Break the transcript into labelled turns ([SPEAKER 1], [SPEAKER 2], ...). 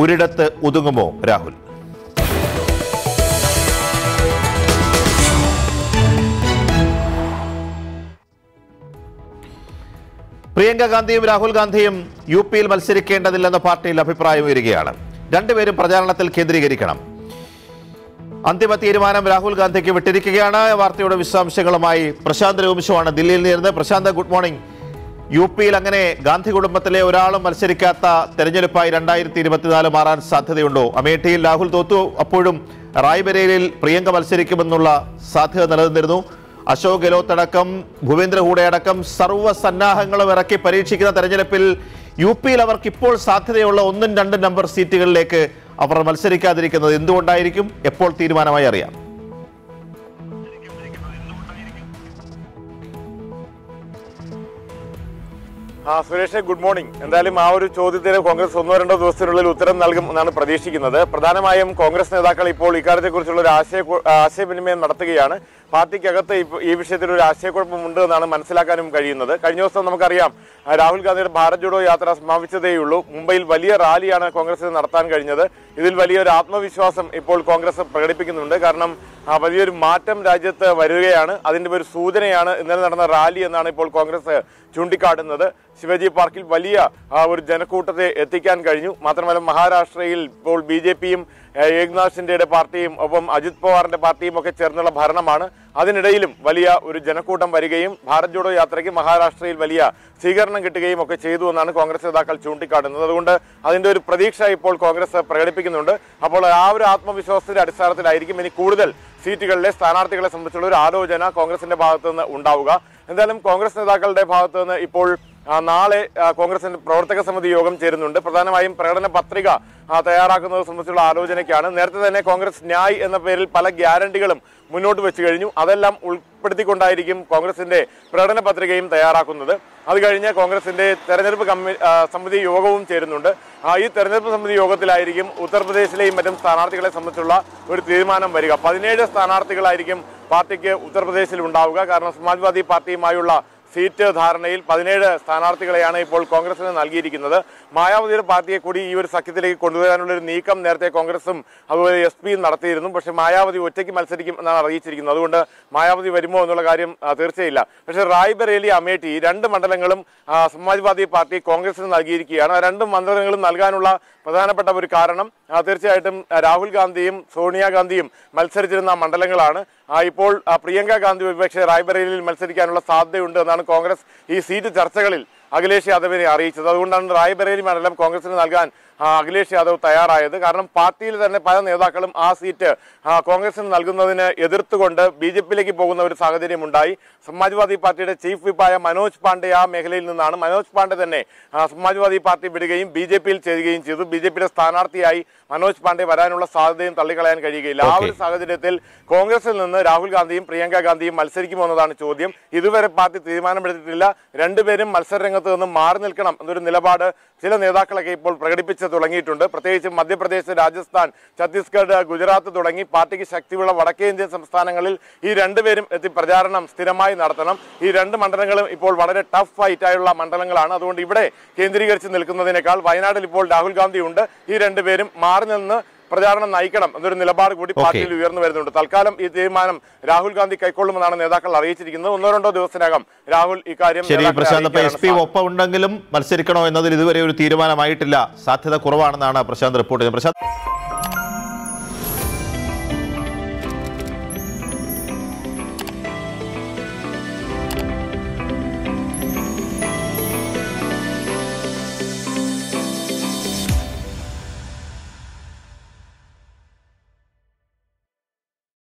[SPEAKER 1] ഒരിടത്ത് ഒതുങ്ങുമോ രാഹുൽ? പ്രിയങ്ക ഗാന്ധിയും രാഹുൽ ഗാന്ധിയും യു പിയിൽ മത്സരിക്കേണ്ടതില്ലെന്ന പാർട്ടിയിൽ അഭിപ്രായം ഉയരുകയാണ്. രണ്ടുപേരും പ്രചാരണത്തിൽ കേന്ദ്രീകരിക്കണം. അന്തിമ തീരുമാനം രാഹുൽ ഗാന്ധിക്ക് വിട്ടിരിക്കുകയാണ്. വാർത്തയുടെ വിശദാംശങ്ങളുമായി പ്രശാന്ത് രഘുവംശമാണ് ദില്ലിയിൽ നിന്ന്. Prashant good morning. യു പിയിൽ അങ്ങനെ ഗാന്ധി കുടുംബത്തിലെ ഒരാളും മത്സരിക്കാത്ത തെരഞ്ഞെടുപ്പായി രണ്ടായിരത്തി ഇരുപത്തിനാല് മാറാൻ സാധ്യതയുണ്ടോ? അമേഠിയിൽ രാഹുൽ തോത്തു അപ്പോഴും റായ്ബരേലിയിൽ പ്രിയങ്ക മത്സരിക്കുമെന്നുള്ള സാധ്യത നിലനിന്നിരുന്നു. അശോക് ഗെഹ്ലോത്ത് അടക്കം ഭൂപേന്ദ്ര ഹൂഡെ അടക്കം സർവ സന്നാഹങ്ങളും ഇറക്കി പരീക്ഷിക്കുന്ന തെരഞ്ഞെടുപ്പിൽ യു പിയിൽ അവർക്ക് ഇപ്പോൾ സാധ്യതയുള്ള ഒന്നും രണ്ടും നമ്പർ സീറ്റുകളിലേക്ക് അവർ മത്സരിക്കാതിരിക്കുന്നത് എന്തുകൊണ്ടായിരിക്കും? എപ്പോൾ തീരുമാനമായി അറിയാം.
[SPEAKER 2] ആ സുരേഷ് ഗുഡ് മോർണിംഗ് എന്തായാലും ആ ഒരു ചോദ്യത്തിന് കോൺഗ്രസ് ഒന്നോ രണ്ടോ ദിവസത്തിനുള്ളിൽ ഉത്തരം നൽകും എന്നാണ് പ്രതീക്ഷിക്കുന്നത്. പ്രധാനമായും കോൺഗ്രസ് നേതാക്കൾ ഇപ്പോൾ ഇക്കാര്യത്തെക്കുറിച്ചുള്ള ഒരു ആശയ ആശയവിനിമയം നടത്തുകയാണ്. പാർട്ടിക്കകത്ത് ഈ വിഷയത്തിൽ ഒരു ആശയക്കുഴപ്പമുണ്ട് എന്നാണ് മനസ്സിലാക്കാനും കഴിയുന്നത്. കഴിഞ്ഞ ദിവസം നമുക്കറിയാം രാഹുൽ ഗാന്ധിയുടെ ഭാരത് ജോഡോ യാത്ര സമാപിച്ചതേയുള്ളൂ മുംബൈയിൽ വലിയ റാലിയാണ് കോൺഗ്രസിന് നടത്താൻ കഴിഞ്ഞത്. ഇതിൽ വലിയൊരു ആത്മവിശ്വാസം ഇപ്പോൾ കോൺഗ്രസ് പ്രകടിപ്പിക്കുന്നുണ്ട്. കാരണം വലിയൊരു മാറ്റം രാജ്യത്ത് വരികയാണ്. അതിന്റെ ഒരു സൂചനയാണ് ഇന്നലെ നടന്ന റാലി എന്നാണ് ഇപ്പോൾ കോൺഗ്രസ് ചൂണ്ടിക്കാട്ടുന്നത് ശിവജി പാർക്കിൽ വലിയ ഒരു ജനക്കൂട്ടത്തെ എത്തിക്കാൻ കഴിഞ്ഞു. മാത്രമല്ല മഹാരാഷ്ട്രയിൽ ഇപ്പോൾ ബി ജെ പിയും ഏക്നാഥ് ഷിൻഡെയുടെ പാർട്ടിയും ഒപ്പം അജിത് പവാറിന്റെ പാർട്ടിയും ഒക്കെ ചേർന്നുള്ള ഭരണമാണ്. അതിനിടയിലും വലിയ ഒരു ജനക്കൂട്ടം വരികയും ഭാരത് ജോഡോ യാത്രയ്ക്ക് മഹാരാഷ്ട്രയിൽ വലിയ സ്വീകരണം കിട്ടുകയും ഒക്കെ ചെയ്തു എന്നാണ് കോൺഗ്രസ് നേതാക്കൾ ചൂണ്ടിക്കാട്ടുന്നത്. അതുകൊണ്ട് അതിന്റെ ഒരു പ്രതീക്ഷ ഇപ്പോൾ കോൺഗ്രസ് പ്രകടിപ്പിക്കുന്നുണ്ട്. അപ്പോൾ ആ ഒരു ആത്മവിശ്വാസത്തിന്റെ അടിസ്ഥാനത്തിലായിരിക്കും ഇനി കൂടുതൽ സീറ്റുകളിലെ സ്ഥാനാർത്ഥികളെ സംബന്ധിച്ചുള്ള ഒരു ആലോചന കോൺഗ്രസിന്റെ ഭാഗത്തു നിന്ന് ഉണ്ടാവുക. എന്തായാലും കോൺഗ്രസ് നേതാക്കളുടെ ഭാഗത്തു നിന്ന് ഇപ്പോൾ നാളെ കോൺഗ്രസിന്റെ പ്രവർത്തക സമിതി യോഗം ചേരുന്നുണ്ട്. പ്രധാനമായും പ്രകടന പത്രിക തയ്യാറാക്കുന്നത് സംബന്ധിച്ചുള്ള ആലോചനയ്ക്കാണ്. നേരത്തെ തന്നെ കോൺഗ്രസ് ന്യായ് എന്ന പേരിൽ പല ഗ്യാരണ്ടികളും മുന്നോട്ട് വെച്ചു കഴിഞ്ഞു. അതെല്ലാം ഉൾപ്പെടുത്തിക്കൊണ്ടായിരിക്കും കോൺഗ്രസിന്റെ പ്രകടന പത്രികയും തയ്യാറാക്കുന്നത്. അത് കഴിഞ്ഞ് കോൺഗ്രസിന്റെ തെരഞ്ഞെടുപ്പ് കമ്മി സമിതി യോഗവും ചേരുന്നുണ്ട്. ഈ തെരഞ്ഞെടുപ്പ് സമിതി യോഗത്തിലായിരിക്കും ഉത്തർപ്രദേശിലെയും മറ്റും സ്ഥാനാർത്ഥികളെ സംബന്ധിച്ചുള്ള ഒരു തീരുമാനം വരിക. പതിനേഴ് സ്ഥാനാർത്ഥികളായിരിക്കും പാർട്ടിക്ക് ഉത്തർപ്രദേശിൽ ഉണ്ടാവുക കാരണം സമാജ്വാദി പാർട്ടിയുമായുള്ള സീറ്റ് ധാരണയിൽ പതിനേഴ് സ്ഥാനാർത്ഥികളെയാണ് ഇപ്പോൾ കോൺഗ്രസിന് നൽകിയിരിക്കുന്നത്. മായാവതിയുടെ പാർട്ടിയെ കൂടി ഈ ഒരു സഖ്യത്തിലേക്ക് കൊണ്ടുവരാനുള്ള ഒരു നീക്കം നേരത്തെ കോൺഗ്രസും അതുപോലെ എസ് പിയും നടത്തിയിരുന്നു. പക്ഷേ മായാവതി ഒറ്റയ്ക്ക് മത്സരിക്കും എന്നാണ് അറിയിച്ചിരിക്കുന്നത്. അതുകൊണ്ട് മായാവതി വരുമോ എന്നുള്ള കാര്യം തീർച്ചയില്ല. പക്ഷേ റായ്ബറേലി അമേഠി രണ്ട് മണ്ഡലങ്ങളും സമാജ്വാദി പാർട്ടി കോൺഗ്രസിന് നൽകിയിരിക്കുകയാണ്. രണ്ട് മണ്ഡലങ്ങളും നൽകാനുള്ള പ്രധാനപ്പെട്ട ഒരു കാരണം തീർച്ചയായിട്ടും രാഹുൽ ഗാന്ധിയും സോണിയാഗാന്ധിയും മത്സരിച്ചിരുന്ന മണ്ഡലങ്ങളാണ്. ഇപ്പോൾ പ്രിയങ്ക ഗാന്ധി ഒരുപക്ഷെ റായ്ബറേലിയിൽ മത്സരിക്കാനുള്ള സാധ്യതയുണ്ട് എന്നാണ് കോൺഗ്രസ് ഈ സീറ്റ് ചർച്ചകളിൽ അഖിലേഷ് യാദവിനെ അറിയിച്ചത്. അതുകൊണ്ടാണ് റായ്ബറേലി മണ്ഡലം കോൺഗ്രസിന് നൽകാൻ അഖിലേഷ് യാദവ് തയ്യാറായത്. കാരണം പാർട്ടിയിൽ തന്നെ പല നേതാക്കളും ആ സീറ്റ് കോൺഗ്രസിന് നൽകുന്നതിന് എതിർത്തുകൊണ്ട് ബി ജെ പിയിലേക്ക് പോകുന്ന ഒരു സാഹചര്യം ഉണ്ടായി സമാജ്വാദി പാർട്ടിയുടെ ചീഫ് വിപ്പായ മനോജ് പാണ്ഡെ ആ മേഖലയിൽ നിന്നാണ്. മനോജ് പാണ്ഡെ തന്നെ സമാജ്വാദി പാർട്ടി വിടുകയും ബി ജെ പിയിൽ ചേരുകയും ചെയ്തു. ബി ജെ പിയുടെ സ്ഥാനാർത്ഥിയായി മനോജ് പാണ്ഡെ വരാനുള്ള സാധ്യതയും തള്ളിക്കളയാൻ കഴിയുകയില്ല. ആ ഒരു സാഹചര്യത്തിൽ കോൺഗ്രസിൽ നിന്ന് രാഹുൽ ഗാന്ധിയും പ്രിയങ്ക ഗാന്ധിയും മത്സരിക്കുമോ എന്നതാണ് ചോദ്യം. ഇതുവരെ പാർട്ടി തീരുമാനമെടുത്തിട്ടില്ല. രണ്ടുപേരും മത്സരരംഗത്ത് നിന്ന് മാറി നിൽക്കണം എന്നൊരു നിലപാട് ചില നേതാക്കളൊക്കെ ഇപ്പോൾ പ്രകടിപ്പിച്ച് തുടങ്ങിയിട്ടുണ്ട്. പ്രത്യേകിച്ച് മധ്യപ്രദേശ് രാജസ്ഥാൻ ഛത്തീസ്ഗഡ് ഗുജറാത്ത് തുടങ്ങി പാർട്ടിക്ക് ശക്തിയുള്ള വടക്കേ ഇന്ത്യൻ സംസ്ഥാനങ്ങളിൽ ഈ രണ്ടുപേരും എത്തി പ്രചാരണം സ്ഥിരമായി നടത്തണം. ഈ രണ്ട് മണ്ഡലങ്ങളും ഇപ്പോൾ വളരെ ടഫ് ഫൈറ്റ് ആയുള്ള മണ്ഡലങ്ങളാണ്. അതുകൊണ്ട് ഇവിടെ കേന്ദ്രീകരിച്ച് നിൽക്കുന്നതിനേക്കാൾ വയനാട്ടിൽ ഇപ്പോൾ രാഹുൽ ഗാന്ധി ഉണ്ട്. ഈ രണ്ടുപേരും മാറി നിന്ന് പ്രചാരണം നയിക്കണം എന്നൊരു നിലപാട് കൂടി പാർട്ടിയിൽ ഉയർന്നു വരുന്നുണ്ട്. തൽക്കാലം ഈ തീരുമാനം രാഹുൽ ഗാന്ധി കൈക്കൊള്ളുമെന്നാണ് നേതാക്കൾ അറിയിച്ചിരിക്കുന്നത്. ഒന്നോ രണ്ടോ ദിവസത്തിനകം രാഹുൽ ഇക്കാര്യം
[SPEAKER 1] ശരി പ്രശാന്ത് എസ് പി ഒപ്പം ഉണ്ടെങ്കിലും മത്സരിക്കണോ എന്നതിൽ ഇതുവരെ ഒരു തീരുമാനമായിട്ടില്ല. സാധ്യത കുറവാണെന്നാണ് പ്രശാന്ത് റിപ്പോർട്ട് ചെയ്യുന്നത്. പ്രശാന്ത്